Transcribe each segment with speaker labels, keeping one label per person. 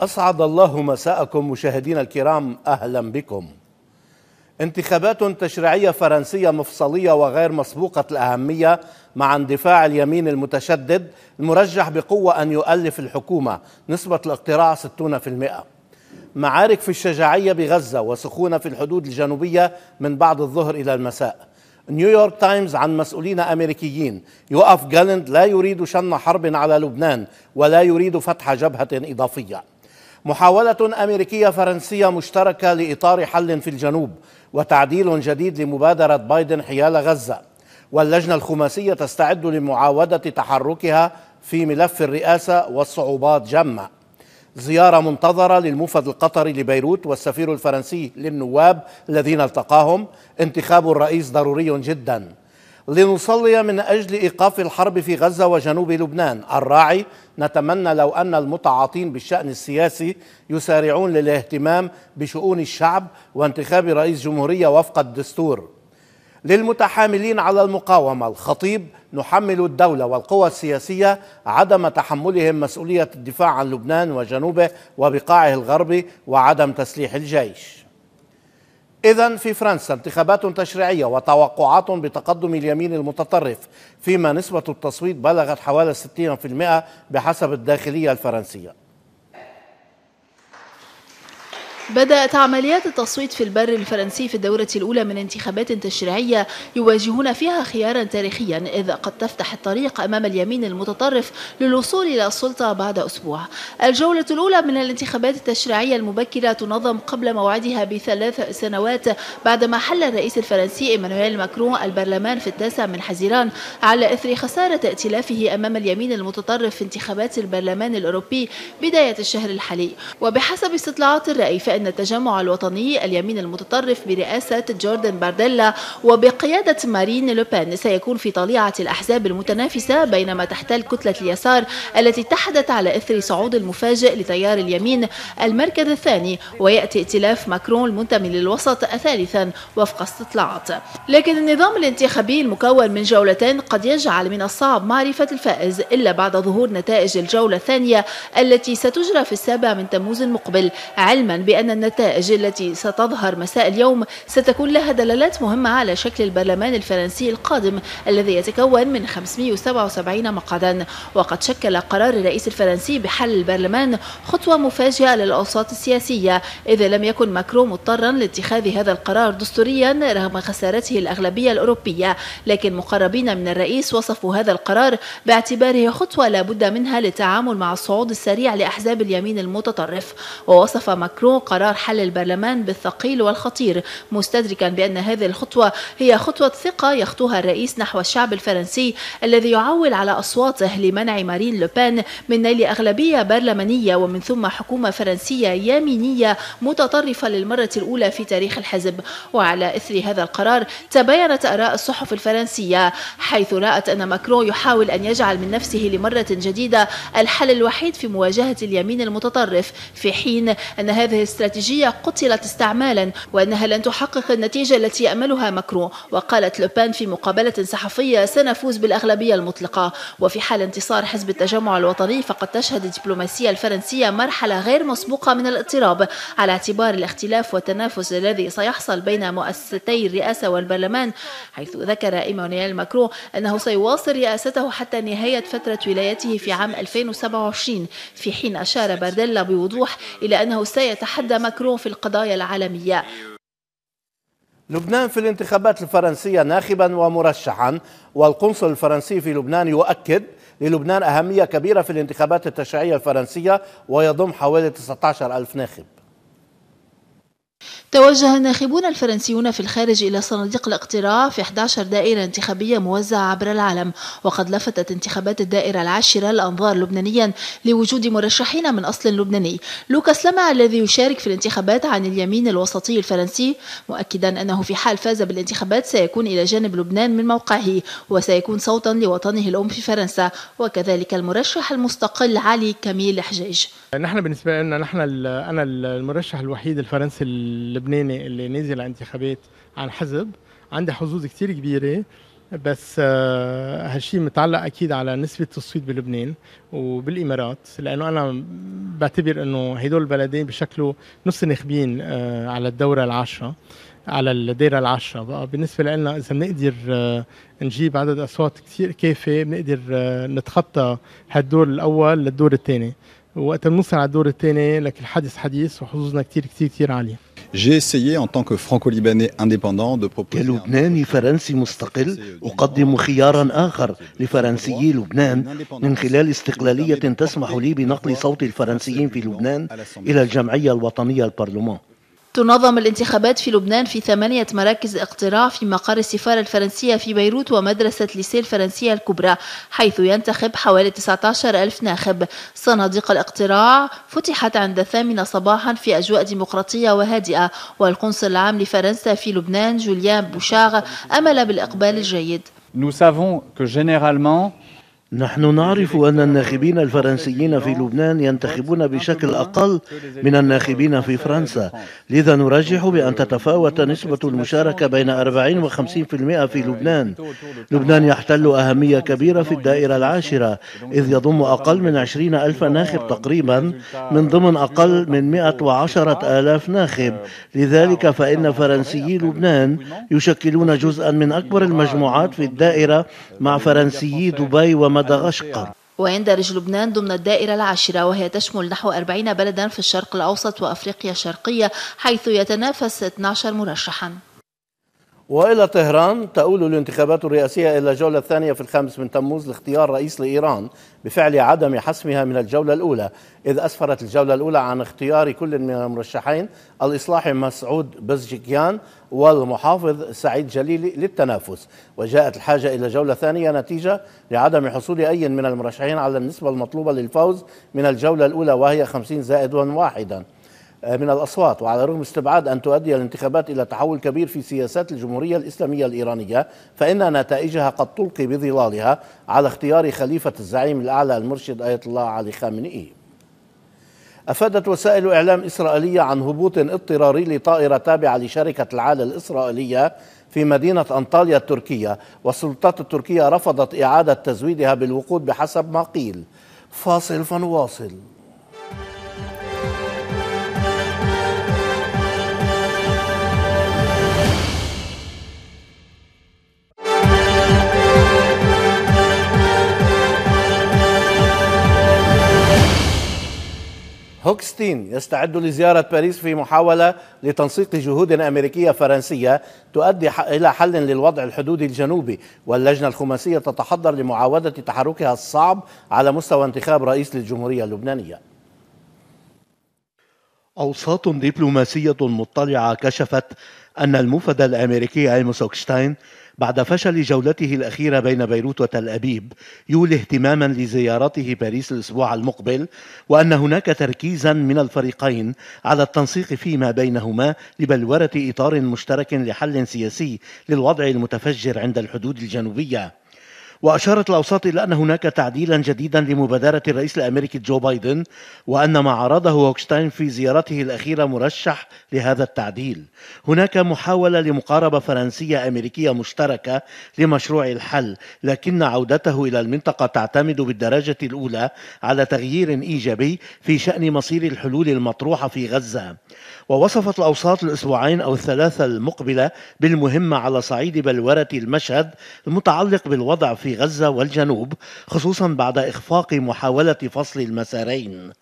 Speaker 1: أسعد الله مساءكم مشاهدينا الكرام أهلا بكم. انتخابات تشريعية فرنسية مفصلية وغير مسبوقة الأهمية مع اندفاع اليمين المتشدد المرجح بقوة أن يؤلف الحكومة نسبة الاقتراع 60% معارك في الشجاعية بغزة وسخونة في الحدود الجنوبية من بعد الظهر إلى المساء. نيويورك تايمز عن مسؤولين أمريكيين. يوقف جالند لا يريد شن حرب على لبنان ولا يريد فتح جبهة إضافية. محاولة أمريكية فرنسية مشتركة لإطار حل في الجنوب وتعديل جديد لمبادرة بايدن حيال غزة. واللجنة الخماسية تستعد لمعاودة تحركها في ملف الرئاسة والصعوبات جمة زيارة منتظرة للموفد القطري لبيروت والسفير الفرنسي للنواب الذين التقاهم. انتخاب الرئيس ضروري جدا. لنصلي من أجل إيقاف الحرب في غزة وجنوب لبنان. الراعي نتمنى لو أن المتعاطين بالشأن السياسي يسارعون للاهتمام بشؤون الشعب وانتخاب رئيس جمهورية وفق الدستور. للمتحاملين على المقاومة الخطيب نحمل الدولة والقوى السياسية عدم تحملهم مسؤولية الدفاع عن لبنان وجنوبه وبقاعه الغربي وعدم تسليح الجيش. إذا في فرنسا انتخابات تشريعية وتوقعات بتقدم اليمين المتطرف فيما نسبة التصويت بلغت حوالي 60% بحسب الداخلية الفرنسية.
Speaker 2: بدأت عمليات التصويت في البر الفرنسي في الدورة الأولى من انتخابات تشريعية يواجهون فيها خيارا تاريخيا إذ قد تفتح الطريق أمام اليمين المتطرف للوصول إلى السلطة بعد أسبوع. الجولة الأولى من الانتخابات التشريعية المبكرة تنظم قبل موعدها بثلاث سنوات بعدما حل الرئيس الفرنسي إيمانويل ماكرون البرلمان في التاسع من حزيران على إثر خسارة ائتلافه أمام اليمين المتطرف في انتخابات البرلمان الأوروبي بداية الشهر الحالي. وبحسب استطلاعات الرأي فإن أن التجمع الوطني اليمين المتطرف برئاسة جوردن بارديلا وبقيادة مارين لوبين سيكون في طليعة الأحزاب المتنافسة بينما تحتل كتلة اليسار التي اتحدت على إثر صعود المفاجئ لتيار اليمين المركز الثاني ويأتي ائتلاف ماكرون المنتمي للوسط ثالثا وفق استطلاعات. لكن النظام الانتخابي المكون من جولتين قد يجعل من الصعب معرفة الفائز إلا بعد ظهور نتائج الجولة الثانية التي ستجرى في السابع من تموز المقبل علما بأن النتائج التي ستظهر مساء اليوم ستكون لها دلالات مهمة على شكل البرلمان الفرنسي القادم الذي يتكون من 577 مقعدا. وقد شكل قرار الرئيس الفرنسي بحل البرلمان خطوة مفاجئة للأوساط السياسية إذا لم يكن ماكرون مضطرا لاتخاذ هذا القرار دستوريا رغم خسارته الأغلبية الأوروبية. لكن مقربين من الرئيس وصفوا هذا القرار باعتباره خطوة لا بد منها للتعامل مع الصعود السريع لأحزاب اليمين المتطرف. ووصف ماكرون قرار قرار حل البرلمان بالثقيل والخطير مستدركا بأن هذه الخطوة هي خطوة ثقة يخطوها الرئيس نحو الشعب الفرنسي الذي يعول على أصواته لمنع مارين لوبان من نيل أغلبية برلمانية ومن ثم حكومة فرنسية يمينية متطرفة للمرة الأولى في تاريخ الحزب. وعلى إثر هذا القرار تباينت آراء الصحف الفرنسية حيث رأت أن ماكرون يحاول أن يجعل من نفسه لمرة جديدة الحل الوحيد في مواجهة اليمين المتطرف في حين أن هذه الاستراتيجية استراتيجية قتلت استعمالا وأنها لن تحقق النتيجة التي يأملها ماكرون وقالت لوبان في مقابلة صحفية سنفوز بالأغلبية المطلقة. وفي حال انتصار حزب التجمع الوطني فقد تشهد الدبلوماسية الفرنسية مرحلة غير مسبوقة من الاضطراب. على اعتبار الاختلاف والتنافس الذي سيحصل بين مؤسستي الرئاسة والبرلمان حيث ذكر إيمانويل ماكرون أنه سيواصل رئاسته حتى نهاية فترة ولايته في عام 2027 في حين أشار بارديلا بوضوح إلى أنه سيتحدى ماكرون في القضايا العالمية.
Speaker 1: لبنان في الانتخابات الفرنسية ناخبا ومرشحا والقنصل الفرنسي في لبنان يؤكد للبنان أهمية كبيرة في الانتخابات التشريعية الفرنسية ويضم حوالي 19 ألف ناخب.
Speaker 2: توجه الناخبون الفرنسيون في الخارج إلى صناديق الاقتراع في 11 دائرة انتخابية موزعة عبر العالم وقد لفتت انتخابات الدائرة العاشرة الأنظار لبنانيا لوجود مرشحين من أصل لبناني. لوكاس لمع الذي يشارك في الانتخابات عن اليمين الوسطي الفرنسي مؤكدا أنه في حال فاز بالانتخابات سيكون إلى جانب لبنان من موقعه وسيكون صوتا لوطنه الأم في فرنسا وكذلك المرشح المستقل علي كميل حجاج
Speaker 3: نحن بالنسبة لنا نحن أنا المرشح الوحيد الفرنسي اللبناني اللي نزل انتخابات عن حزب عندي حظوظ كثير كبيرة بس آه، هالشيء متعلق أكيد على نسبة التصويت بلبنان وبالإمارات لأنه أنا بعتبر إنه هدول البلدين بشكلوا نص ناخبين على الدورة العاشرة على الدائرة العشرة بقى بالنسبة لنا إذا بنقدر نجيب عدد أصوات كثير كافي بنقدر نتخطى هالدور الأول للدور الثاني. وقت بنوصل على الدور الثاني لك الحدث حديث وحظوظنا كثير كثير كثير عالية.
Speaker 4: J'ai essayé en tant que franco-libanais indépendant de proposer
Speaker 1: كلبناني فرنسي مستقل أقدم خيارا آخر لفرنسيي لبنان من خلال استقلالية تسمح لي بنقل صوت الفرنسيين في لبنان إلى الجمعية الوطنية البرلمان.
Speaker 2: تنظم الانتخابات في لبنان في ثمانية مراكز اقتراع في مقر السفارة الفرنسية في بيروت ومدرسة ليسيه الفرنسية الكبرى حيث ينتخب حوالي 19 ألف ناخب. صناديق الاقتراع فتحت عند الثامنة صباحا في أجواء ديمقراطية وهادئة والقنصل العام لفرنسا في لبنان جوليان بوشاغ أمل بالإقبال الجيد.
Speaker 5: Nous savons que généralement
Speaker 1: نحن نعرف أن الناخبين الفرنسيين في لبنان ينتخبون بشكل أقل من الناخبين في فرنسا. لذا نرجح بأن تتفاوت نسبة المشاركة بين 40 و 50% في لبنان. لبنان يحتل أهمية كبيرة في الدائرة العاشرة إذ يضم أقل من 20 ألف ناخب تقريبا من ضمن أقل من 110 آلاف ناخب. لذلك فإن فرنسيي لبنان يشكلون جزءا من أكبر المجموعات في الدائرة مع فرنسيي دبي وما مدغشقر.
Speaker 2: ويندرج لبنان ضمن الدائرة العاشرة وهي تشمل نحو 40 بلدا في الشرق الأوسط وأفريقيا الشرقية حيث يتنافس 12 مرشحا.
Speaker 1: وإلى طهران تؤول الانتخابات الرئاسية إلى الجولة الثانية في الخامس من تموز لاختيار رئيس لإيران بفعل عدم حسمها من الجولة الأولى إذ أسفرت الجولة الأولى عن اختيار كل من المرشحين الإصلاحي مسعود بزجكيان والمحافظ سعيد جليلي للتنافس. وجاءت الحاجة إلى جولة ثانية نتيجة لعدم حصول أي من المرشحين على النسبة المطلوبة للفوز من الجولة الأولى وهي 50 زائد واحدا. من الأصوات. وعلى الرغم استبعاد أن تؤدي الانتخابات إلى تحول كبير في سياسات الجمهورية الإسلامية الإيرانية فإن نتائجها قد تلقي بظلالها على اختيار خليفة الزعيم الأعلى المرشد آية الله علي خامنئي. أفادت وسائل إعلام إسرائيلية عن هبوط اضطراري لطائرة تابعة لشركة العالة الإسرائيلية في مدينة أنطاليا التركية والسلطات التركية رفضت إعادة تزويدها بالوقود بحسب ما قيل. فاصل فنواصل. هوكستين يستعد لزيارة باريس في محاولة لتنسيق جهود أمريكية فرنسية تؤدي إلى حل للوضع الحدودي الجنوبي واللجنة الخماسية تتحضر لمعاودة تحركها الصعب على مستوى انتخاب رئيس للجمهورية اللبنانية. أوساط دبلوماسية مطلعة كشفت أن الموفد الأمريكي آموس هوكشتاين بعد فشل جولته الأخيرة بين بيروت وتل أبيب يولي اهتماما لزيارته باريس الأسبوع المقبل وأن هناك تركيزا من الفريقين على التنسيق فيما بينهما لبلورة إطار مشترك لحل سياسي للوضع المتفجر عند الحدود الجنوبية. وأشارت الأوساط إلى أن هناك تعديلا جديدا لمبادرة الرئيس الأمريكي جو بايدن وأن ما عرضه هوكشتاين في زيارته الأخيرة مرشح لهذا التعديل. هناك محاولة لمقاربة فرنسية أمريكية مشتركة لمشروع الحل لكن عودته إلى المنطقة تعتمد بالدرجة الأولى على تغيير إيجابي في شأن مصير الحلول المطروحة في غزة. ووصفت الأوساط الأسبوعين أو الثلاثة المقبلة بالمهمة على صعيد بلورة المشهد المتعلق بالوضع في غزة والجنوب خصوصا بعد إخفاق محاولة فصل المسارين.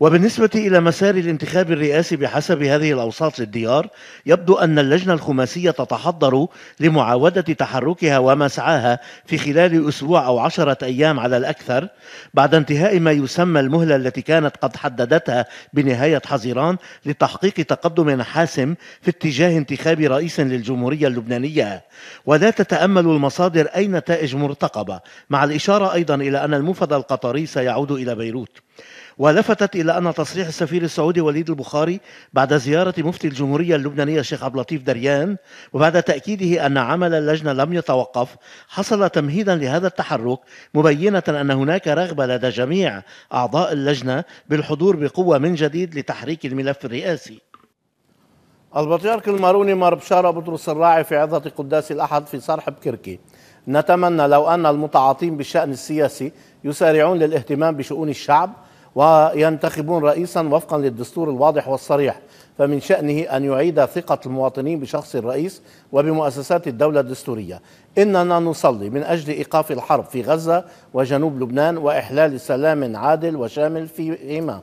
Speaker 1: وبالنسبة إلى مسار الانتخاب الرئاسي بحسب هذه الأوساط للديار يبدو أن اللجنة الخماسية تتحضر لمعاودة تحركها ومسعاها في خلال أسبوع أو عشرة أيام على الأكثر بعد انتهاء ما يسمى المهلة التي كانت قد حددتها بنهاية حزيران لتحقيق تقدم حاسم في اتجاه انتخاب رئيس للجمهورية اللبنانية. ولا تتأمل المصادر أي نتائج مرتقبة مع الإشارة أيضا إلى أن المفد القطري سيعود إلى بيروت. ولفتت إلى أن تصريح السفير السعودي وليد البخاري بعد زيارة مفتي الجمهورية اللبنانية الشيخ عبد اللطيف دريان وبعد تأكيده أن عمل اللجنة لم يتوقف حصل تمهيدا لهذا التحرك مبينة أن هناك رغبة لدى جميع أعضاء اللجنة بالحضور بقوة من جديد لتحريك الملف الرئاسي. البطريرك الماروني مار بشارة بطرس الراعي في عظة قداس الأحد في صرح بكركي. نتمنى لو أن المتعاطين بالشأن السياسي يسارعون للاهتمام بشؤون الشعب وينتخبون رئيسا وفقا للدستور الواضح والصريح. فمن شأنه أن يعيد ثقة المواطنين بشخص الرئيس وبمؤسسات الدولة الدستورية. إننا نصلي من أجل إيقاف الحرب في غزة وجنوب لبنان وإحلال سلام عادل وشامل فيهما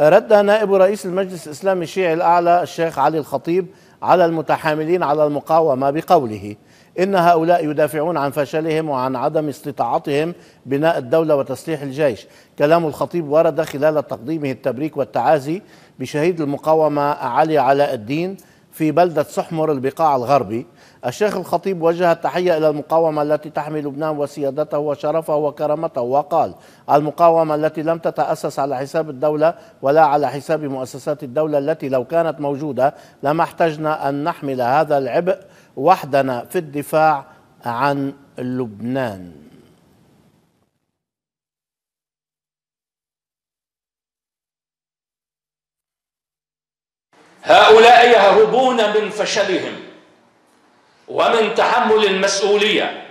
Speaker 1: رد نائب رئيس المجلس الإسلامي الشيعي الأعلى الشيخ علي الخطيب على المتحاملين على المقاومة بقوله إن هؤلاء يدافعون عن فشلهم وعن عدم استطاعتهم بناء الدولة وتسليح الجيش. كلام الخطيب ورد خلال تقديمه التبريك والتعازي بشهيد المقاومة علي علاء الدين في بلدة سحمر البقاع الغربي. الشيخ الخطيب وجه التحية إلى المقاومة التي تحمي لبنان وسيادته وشرفه وكرامته وقال المقاومة التي لم تتأسس على حساب الدولة ولا على حساب مؤسسات الدولة التي لو كانت موجودة لما احتجنا أن نحمل هذا العبء وحدنا في الدفاع عن لبنان.
Speaker 6: هؤلاء يهربون من فشلهم ومن تحمل المسؤولية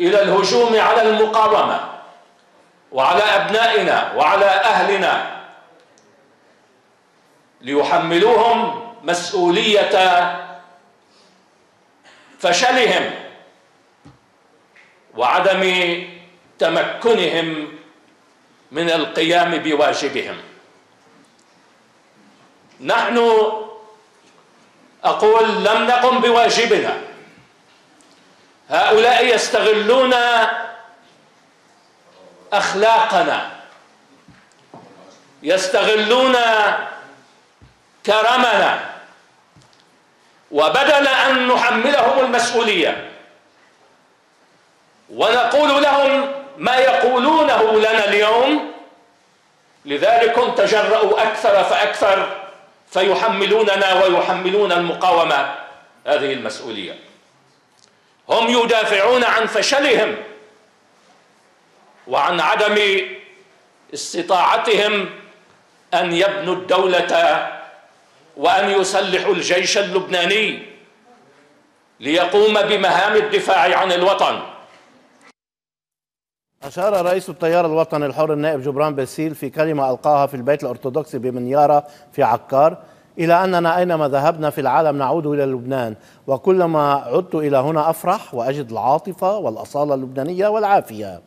Speaker 6: إلى الهجوم على المقاومة وعلى أبنائنا وعلى أهلنا ليحملوهم مسؤولية فشلهم وعدم تمكنهم من القيام بواجبهم. نحن أقول لم نقم بواجبنا. هؤلاء يستغلون أخلاقنا. يستغلون كرمنا. وبدل أن نحملهم المسؤولية ونقول لهم ما يقولونه لنا اليوم لذلك تجرأوا أكثر فأكثر فيحملوننا ويحملون المقاومة هذه المسؤولية. هم يدافعون عن فشلهم وعن عدم استطاعتهم أن يبنوا الدولة وأن يسلحوا الجيش اللبناني ليقوم بمهام الدفاع عن الوطن.
Speaker 1: أشار رئيس التيار الوطني الحر النائب جبران باسيل في كلمة ألقاها في البيت الأرثوذكسي بمنيارة في عكار إلى أننا أينما ذهبنا في العالم نعود إلى لبنان وكلما عدت إلى هنا أفرح وأجد العاطفة والأصالة اللبنانية والعافية.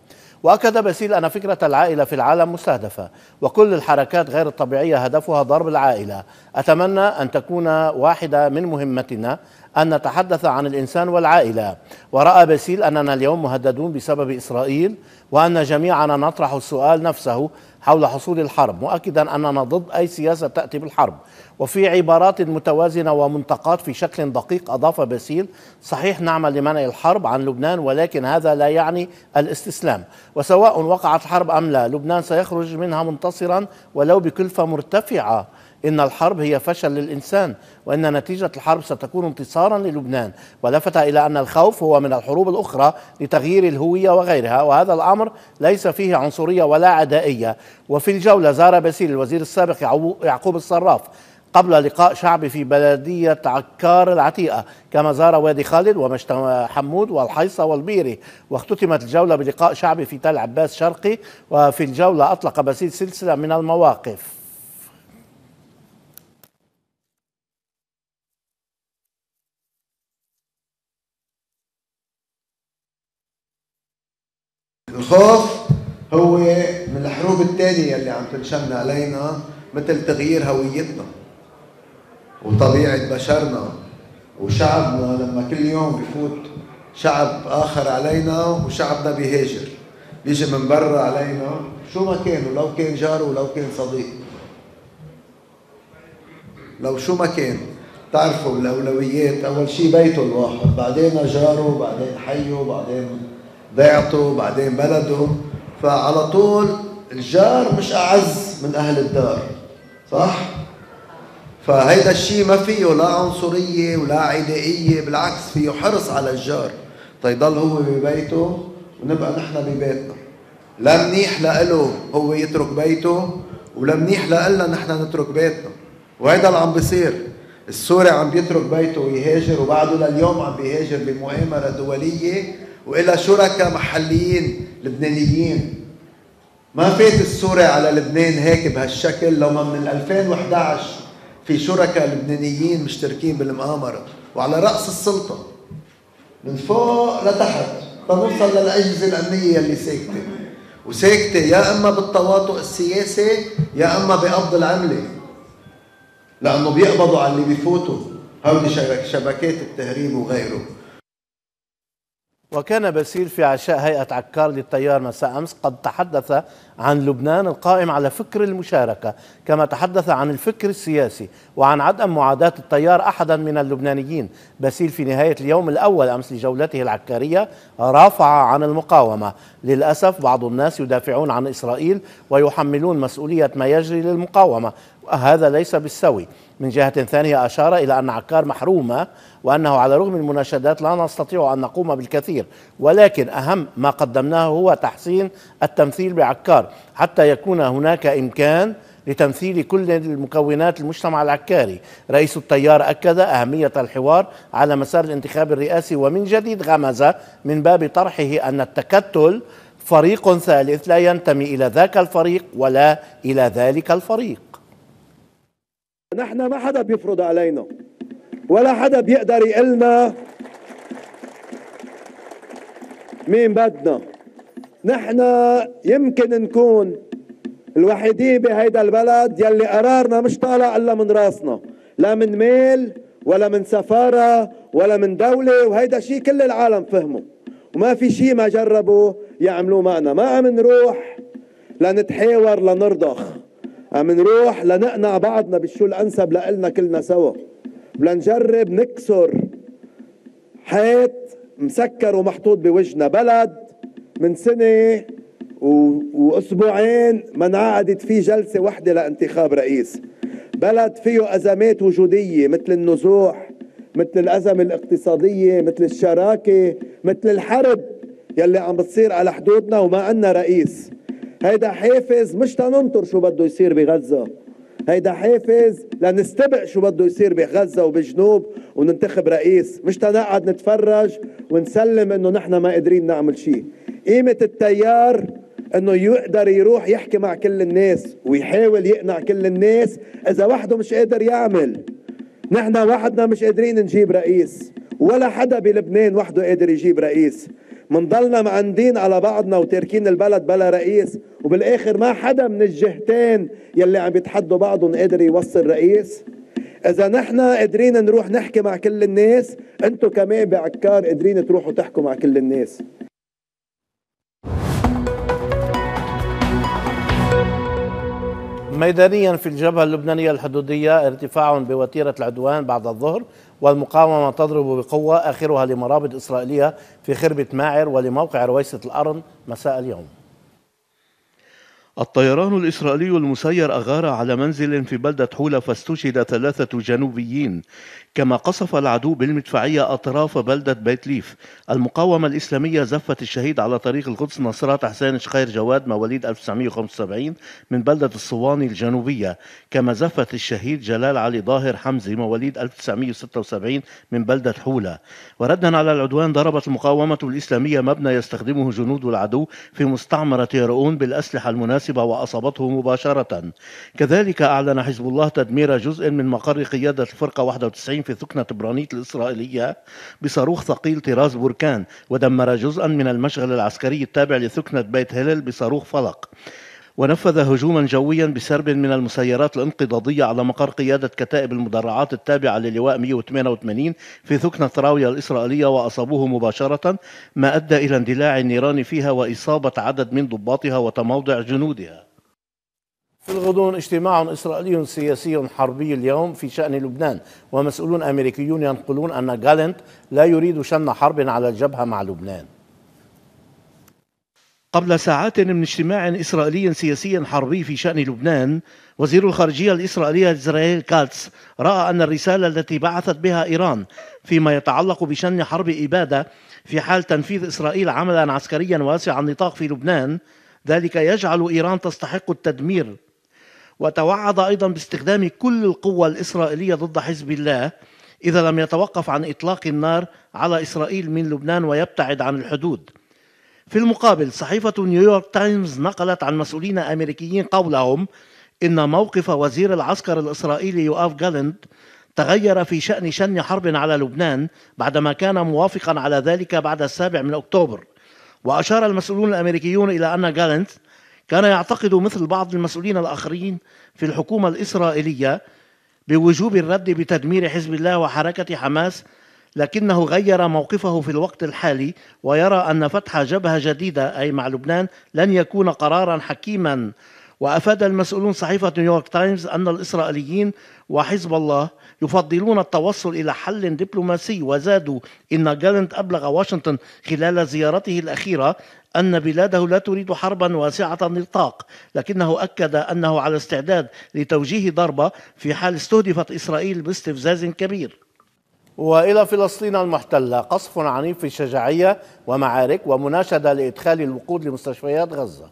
Speaker 1: وأكد باسيل أن فكرة العائلة في العالم مستهدفة وكل الحركات غير الطبيعية هدفها ضرب العائلة. أتمنى أن تكون واحدة من مهمتنا أن نتحدث عن الإنسان والعائلة. ورأى باسيل أننا اليوم مهددون بسبب إسرائيل وأن جميعنا نطرح السؤال نفسه حول حصول الحرب مؤكدا أننا ضد أي سياسة تأتي بالحرب. وفي عبارات متوازنة ومنتقاة في شكل دقيق أضاف باسيل صحيح نعمل لمنع الحرب عن لبنان ولكن هذا لا يعني الاستسلام. وسواء وقعت الحرب أم لا لبنان سيخرج منها منتصرا ولو بكلفة مرتفعة. إن الحرب هي فشل للإنسان وإن نتيجة الحرب ستكون انتصارا للبنان. ولفت إلى أن الخوف هو من الحروب الأخرى لتغيير الهوية وغيرها وهذا الأمر ليس فيه عنصرية ولا عدائية. وفي الجولة زار باسيل الوزير السابق يعقوب الصراف قبل لقاء شعبي في بلدية عكار العتيقة. كما زار وادي خالد ومشت حمود والحيصة والبيري. واختتمت الجولة بلقاء شعبي في تل عباس شرقي. وفي الجولة أطلق باسيل سلسلة من المواقف.
Speaker 7: الخوف هو من الحروب الثانية اللي عم تنشن علينا مثل تغيير هويتنا وطبيعة بشرنا وشعبنا لما كل يوم بفوت شعب آخر علينا وشعبنا بيهاجر بيجي من برا علينا شو ما كان ولو كان جار ولو كان صديق. لو شو ما كان. تعرفوا الأولويات أول شيء بيته الواحد بعدين جاره بعدين حيه بعدين ضيعته بعدين بلده. فعلى طول الجار مش أعز من أهل الدار صح؟ فهيدا الشيء ما فيه لا عنصرية ولا عدائية بالعكس فيه حرص على الجار. تيضل هو ببيته ونبقى نحن ببيتنا. لا منيح لإله هو يترك بيته ولا منيح لإلنا نحن نترك بيتنا. وهيدا اللي عم بيصير. السوري عم بيترك بيته ويهاجر وبعده لليوم عم بيهاجر بمؤامرة دولية وإلى شركاء محليين لبنانيين.
Speaker 8: ما فات السوري على لبنان هيك بهالشكل؟ لو ما من 2011 في شركاء لبنانيين مشتركين بالمؤامرة وعلى رأس السلطة. من فوق لتحت. تنوصل للأجهزة الأمنية اللي ساكتة. وساكتة يا إما بالتواطؤ السياسي يا إما بقبض العملة. لأنه بيقبضوا على اللي بيفوتوا. هودي شبكات التهريب وغيره.
Speaker 1: وكان باسيل في عشاء هيئة عكار للتيار مساء أمس قد تحدث عن لبنان القائم على فكر المشاركة كما تحدث عن الفكر السياسي وعن عدم معاداة التيار أحدا من اللبنانيين. باسيل في نهاية اليوم الأول أمس لجولته العكارية رافع عن المقاومة. للأسف بعض الناس يدافعون عن إسرائيل ويحملون مسؤولية ما يجري للمقاومة هذا ليس بالسوي. من جهة ثانية أشار إلى أن عكار محرومة وأنه على رغم المناشدات لا نستطيع أن نقوم بالكثير ولكن أهم ما قدمناه هو تحسين التمثيل بعكار حتى يكون هناك إمكان لتمثيل كل المكونات المجتمع العكاري. رئيس التيار أكد أهمية الحوار على مسار الانتخاب الرئاسي ومن جديد غمز من باب طرحه أن التكتل فريق ثالث لا ينتمي إلى ذاك الفريق ولا إلى ذلك الفريق.
Speaker 7: نحن ما حدا بيفرض علينا ولا حدا بيقدر يقلنا. مين بدنا؟ نحن يمكن نكون الوحيدين بهيدا البلد يلي قرارنا مش طالع إلا من راسنا لا من ميل ولا من سفارة ولا من دولة وهيدا شيء كل العالم فهمه. وما في شيء ما جربوا يعملوه معنا. ما عم نروح لنتحاور لنرضخ. عم نروح لنقنع بعضنا بالشو الأنسب لنا كلنا سوا. لنجرب نكسر حيط مسكر ومحطوط بوجهنا. بلد من سنة وأسبوعين ما انعقدت فيه جلسة وحدة لانتخاب رئيس. بلد فيه أزمات وجودية مثل النزوح مثل الأزمة الاقتصادية مثل الشراكة مثل الحرب يلي عم بتصير على حدودنا وما عنا رئيس. هيدا حافز مش تننطر شو بده يصير بغزة. هيدا حافز لنستبق شو بده يصير بغزة وبجنوب وننتخب رئيس. مش تنقعد نتفرج ونسلم إنه نحن ما قادرين نعمل شيء قيمة التيار إنه يقدر يروح يحكي مع كل الناس ويحاول يقنع كل الناس إذا وحده مش قادر يعمل. نحن وحدنا مش قادرين نجيب رئيس. ولا حدا بلبنان وحده قادر يجيب رئيس. منضلنا معندين على بعضنا وتاركين البلد بلا رئيس وبالآخر ما حدا من الجهتين يلي عم يتحدوا بعضهم قادر يوصل رئيس. إذا نحن قادرين نروح نحكي مع كل الناس أنتم كمان بعكار قادرين تروحوا تحكوا مع كل الناس.
Speaker 1: ميدانيا في الجبهة اللبنانية الحدودية ارتفاع بوتيرة العدوان بعد الظهر والمقاومة تضرب بقوة آخرها لمرابط إسرائيلية في خربة ماعر ولموقع رويسة الأرن مساء اليوم.
Speaker 9: الطيران الإسرائيلي المسير أغار على منزل في بلدة حولة فاستشهد ثلاثة جنوبيين كما قصف العدو بالمدفعية أطراف بلدة بيت ليف. المقاومة الإسلامية زفت الشهيد على طريق القدس نصرات حسين شخير جواد مواليد 1975 من بلدة الصواني الجنوبية كما زفت الشهيد جلال علي ظاهر حمزي مواليد 1976 من بلدة حولة. وردا على العدوان ضربت المقاومة الإسلامية مبنى يستخدمه جنود العدو في مستعمرة يرؤون بالأسلحة المناسبة وأصابته مباشرة. كذلك أعلن حزب الله تدمير جزء من مقر قيادة الفرقة 91 في ثكنة برانيت الإسرائيلية بصاروخ ثقيل طراز بركان ودمر جزءا من المشغل العسكري التابع لثكنة بيت هلل بصاروخ فلق. ونفذ هجوما جويا بسرب من المسيرات الانقضاضية على مقر قيادة كتائب المدرعات التابعة للواء 188 في ثكنة راوية الإسرائيلية وأصابوه مباشرة ما أدى إلى اندلاع النيران فيها وإصابة عدد من ضباطها وتموضع جنودها.
Speaker 1: في الغضون اجتماع إسرائيلي سياسي حربي اليوم في شأن لبنان ومسؤولون أمريكيون ينقلون أن جالنت لا يريد شن حرب على الجبهة مع لبنان.
Speaker 9: قبل ساعات من اجتماع إسرائيلي سياسي حربي في شأن لبنان وزير الخارجية الإسرائيلي إسرائيل كاتس رأى أن الرسالة التي بعثت بها إيران فيما يتعلق بشن حرب إبادة في حال تنفيذ إسرائيل عملا عسكريا واسع النطاق في لبنان ذلك يجعل إيران تستحق التدمير. وتوعد أيضا باستخدام كل القوة الإسرائيلية ضد حزب الله إذا لم يتوقف عن إطلاق النار على إسرائيل من لبنان ويبتعد عن الحدود. في المقابل صحيفة نيويورك تايمز نقلت عن مسؤولين أمريكيين قولهم إن موقف وزير العسكر الإسرائيلي يوآف جالنت تغير في شأن شن حرب على لبنان بعدما كان موافقا على ذلك بعد السابع من أكتوبر. وأشار المسؤولون الأمريكيون إلى أن جالنت كان يعتقد مثل بعض المسؤولين الآخرين في الحكومة الإسرائيلية بوجوب الرد بتدمير حزب الله وحركة حماس لكنه غير موقفه في الوقت الحالي ويرى أن فتح جبهة جديدة أي مع لبنان لن يكون قرارا حكيما. وأفاد المسؤولون صحيفة نيويورك تايمز أن الإسرائيليين وحزب الله يفضلون التوصل إلى حل دبلوماسي وزادوا إن جالنت أبلغ واشنطن خلال زيارته الأخيرة أن بلاده لا تريد حربا واسعة النطاق لكنه أكد أنه على استعداد لتوجيه ضربة في حال استهدفت إسرائيل باستفزاز كبير.
Speaker 1: وإلى فلسطين المحتلة. قصف عنيف في الشجاعية ومعارك ومناشدة لإدخال الوقود لمستشفيات غزة.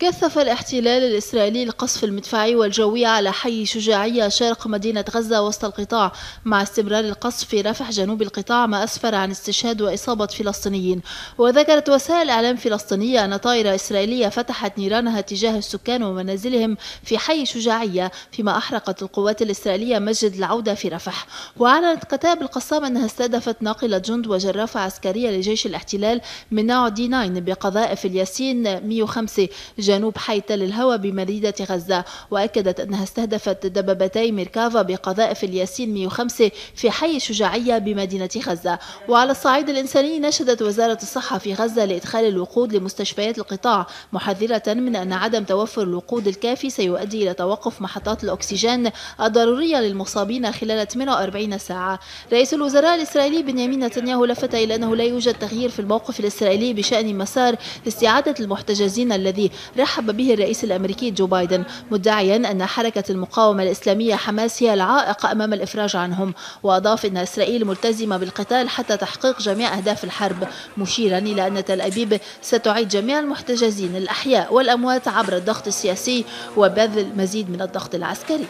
Speaker 2: كثف الاحتلال الإسرائيلي القصف المدفعي والجوي على حي شجاعية شرق مدينة غزة وسط القطاع. مع استمرار القصف في رفح جنوب القطاع ما أسفر عن استشهاد وإصابة فلسطينيين. وذكرت وسائل إعلام فلسطينية أن طائرة إسرائيلية فتحت نيرانها تجاه السكان ومنازلهم في حي شجاعية فيما أحرقت القوات الإسرائيلية مسجد العودة في رفح. وأعلنت كتاب القسام أنها استهدفت ناقلة جند وجرافة عسكرية لجيش الاحتلال من نوع دي 9 بقذائف الياسين 105 جنوب حي تل الهوى بمدينة غزة وأكدت أنها استهدفت دبابتي ميركافا بقذائف الياسين 105 في حي شجاعية بمدينة غزة. وعلى الصعيد الإنساني نشدت وزارة الصحة في غزة لإدخال الوقود لمستشفيات القطاع محذرة من أن عدم توفر الوقود الكافي سيؤدي إلى توقف محطات الأكسجين الضرورية للمصابين خلال 48 ساعة. رئيس الوزراء الإسرائيلي بنيامين نتنياهو لفت إلى أنه لا يوجد تغيير في الموقف الإسرائيلي بشأن مسار استعادة المحتجزين الذي رحب به الرئيس الأمريكي جو بايدن مدعيا أن حركة المقاومة الإسلامية حماس هي العائق أمام الإفراج عنهم. وأضاف أن إسرائيل ملتزمة بالقتال حتى تحقيق جميع أهداف الحرب. مشيرا إلى أن تل أبيب ستعيد جميع المحتجزين الأحياء والأموات عبر الضغط السياسي وبذل مزيد من الضغط العسكري.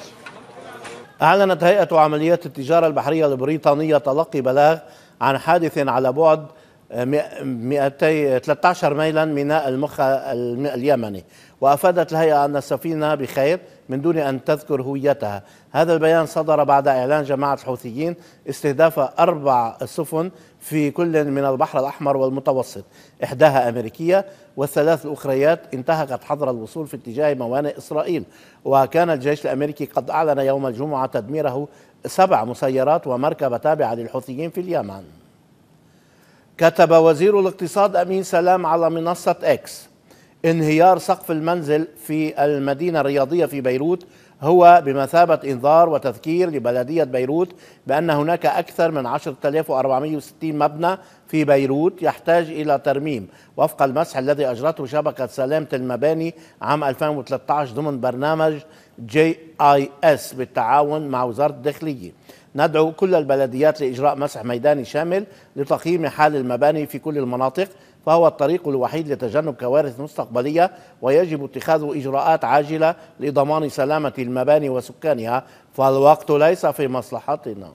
Speaker 1: أعلنت هيئة عمليات التجارة البحرية البريطانية تلقي بلاغ عن حادث على بعد 213 ميلا ميناء المخ اليمني. وأفادت الهيئة أن السفينة بخير من دون أن تذكر هويتها. هذا البيان صدر بعد إعلان جماعة الحوثيين استهداف أربع سفن في كل من البحر الأحمر والمتوسط. إحداها أمريكية والثلاث الأخريات انتهكت حظر الوصول في اتجاه موانئ إسرائيل. وكان الجيش الأمريكي قد أعلن يوم الجمعة تدميره سبع مسيرات ومركبه تابعة للحوثيين في اليمن. كتب وزير الاقتصاد أمين سلام على منصة إكس انهيار سقف المنزل في المدينة الرياضية في بيروت هو بمثابة إنذار وتذكير لبلدية بيروت بأن هناك أكثر من 10460 مبنى في بيروت يحتاج إلى ترميم. وفق المسح الذي أجرته شبكة سلامة المباني عام 2013 ضمن برنامج GIS بالتعاون مع وزارة الداخلية. ندعو كل البلديات لإجراء مسح ميداني شامل لتقييم حال المباني في كل المناطق فهو الطريق الوحيد لتجنب كوارث مستقبلية ويجب اتخاذ إجراءات عاجلة لضمان سلامة المباني وسكانها فالوقت ليس في مصلحتنا.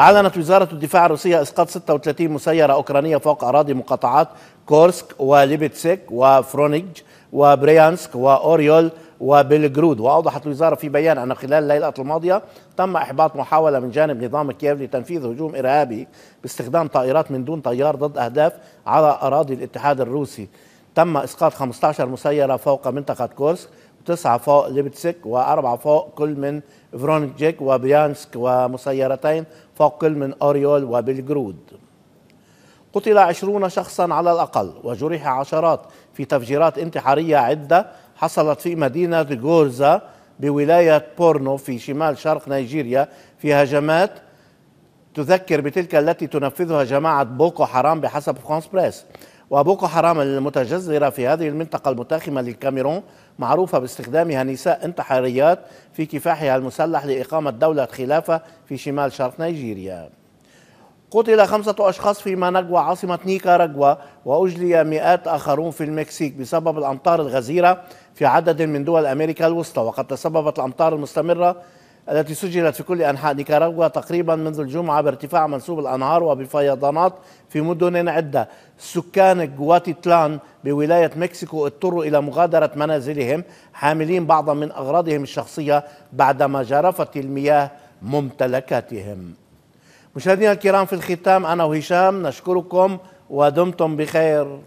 Speaker 1: أعلنت وزارة الدفاع الروسية إسقاط 36 مسيرة أوكرانية فوق أراضي مقاطعات كورسك وليبتسك وفرونيج وبريانسك وأوريول وبيلغورود وأوضحت الوزارة في بيان أن خلال الليلة الماضية تم إحباط محاولة من جانب نظام كييف لتنفيذ هجوم إرهابي باستخدام طائرات من دون طيار ضد أهداف على أراضي الاتحاد الروسي. تم إسقاط 15 مسيرة فوق منطقة كورسك وتسعة فوق ليبتسك وأربعة فوق كل من فورونيج وبريانسك ومسيرتين فوق كل من أوريول وبيلغورود قتل عشرون شخصا على الأقل وجرح عشرات في تفجيرات انتحارية عدة حصلت في مدينة غوزا بولاية بورنو في شمال شرق نيجيريا في هجمات تذكر بتلك التي تنفذها جماعة بوكو حرام بحسب فرانس بريس. وبوكو حرام المتجذرة في هذه المنطقة المتاخمة للكاميرون معروفة باستخدامها نساء انتحاريات في كفاحها المسلح لإقامة دولة خلافة في شمال شرق نيجيريا. قتل خمسة أشخاص في ماناغوا عاصمة نيكاراغوا وأجلي مئات آخرون في المكسيك بسبب الأمطار الغزيرة في عدد من دول أمريكا الوسطى. وقد تسببت الأمطار المستمرة التي سجلت في كل أنحاء نيكاراغوا تقريبا منذ الجمعة بارتفاع منسوب الأنهار وبفيضانات في مدن عدة. سكان جواتيتلان بولاية مكسيكو اضطروا إلى مغادرة منازلهم حاملين بعضا من أغراضهم الشخصية بعدما جرفت المياه ممتلكاتهم. مشاهدينا الكرام في الختام أنا وهشام نشكركم ودمتم بخير.